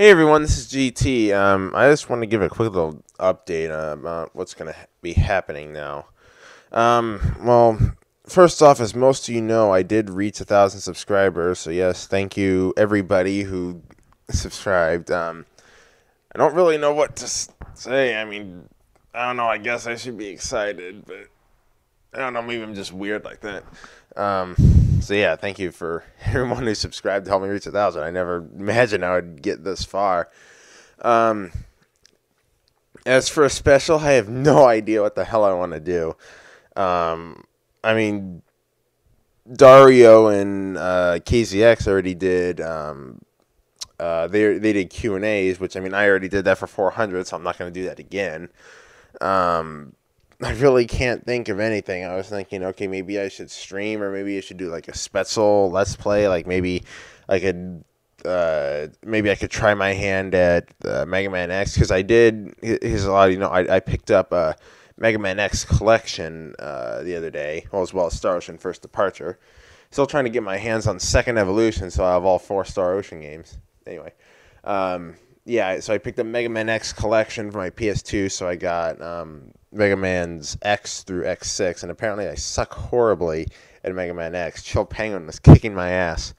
Hey everyone, this is GT. Um, I just want to give a quick little update uh, about what's going to ha- be happening now. Um, well, first off, as most of you know, I did reach a thousand subscribers. So yes, thank you everybody who subscribed. Um, I don't really know what to say. I mean, I don't know. I guess I should be excited, but I don't know. Maybe I'm just weird like that. So yeah, thank you for everyone who subscribed to help me reach a thousand. I never imagined I would get this far. Um, as for a special, I have no idea what the hell I want to do. Um, I mean, Dario and uh, KZX already did. Um, uh, they they did Q and A's, which I mean I already did that for 400, so I'm not going to do that again. Um, I really can't think of anything. I was thinking, okay, maybe I should stream, or maybe I should do like a special let's play. Like maybe I could, uh, maybe I could try my hand at uh, Mega Man X because I did. Here's a lot, you know. I, I picked up a Mega Man X collection uh, the other day, well, as well as Star Ocean First Departure. Still trying to get my hands on Second Evolution, so I have all four Star Ocean games. Anyway, um, yeah, so I picked up Mega Man X collection for my PS2, so I got um, Mega Man's X through X6, and apparently I suck horribly at Mega Man X. Chill Penguin was kicking my ass.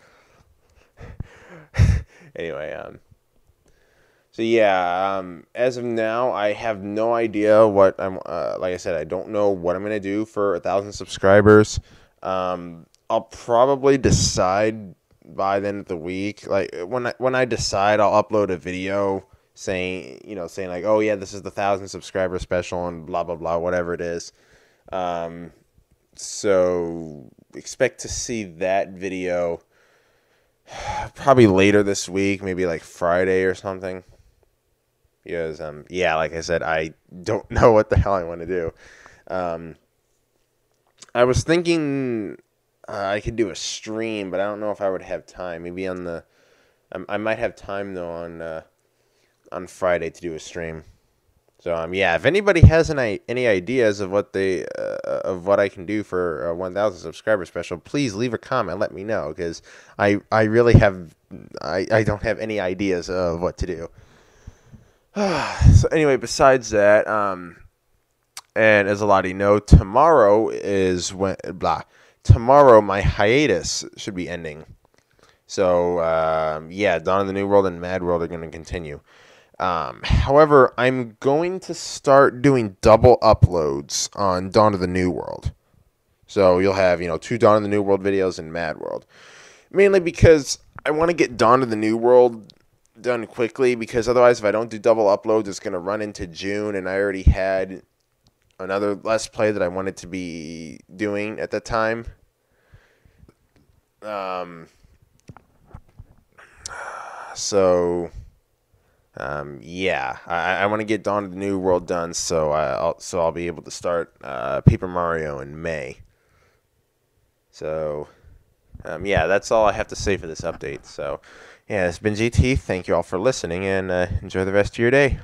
anyway, um, so yeah, um, as of now, I have no idea what I'm. Uh, like I said, I don't know what I'm gonna do for a thousand subscribers. Um, I'll probably decide by the end of the week. Like when I when I decide, I'll upload a video saying you know saying like, oh yeah, this is the thousand subscriber special and blah blah blah, whatever it is. Um, so expect to see that video probably later this week, maybe like Friday or something. Because um yeah, like I said, I don't know what the hell I want to do. Um, I was thinking uh, I could do a stream, but I don't know if I would have time. Maybe on the, um, I might have time though on uh, on Friday to do a stream. So um yeah, if anybody has any any ideas of what they uh, of what I can do for a 1,000 subscriber special, please leave a comment. Let me know because I I really have I I don't have any ideas of what to do. so anyway, besides that, um, and as a lot of you know, tomorrow is when blah. Tomorrow my hiatus should be ending. So um, yeah, Dawn of the New World and Mad World are going to continue. Um, however, I'm going to start doing double uploads on Dawn of the New World. So you'll have you know two Dawn of the New World videos and Mad World, mainly because I want to get Dawn of the New World done quickly. Because otherwise, if I don't do double uploads, it's going to run into June, and I already had another let's play that I wanted to be doing at the time. Um, so, um, yeah, I, I want to get Dawn of the New World done, so I'll so I'll be able to start uh, Paper Mario in May. So, um, yeah, that's all I have to say for this update. So, yeah, it's been GT. Thank you all for listening, and uh, enjoy the rest of your day.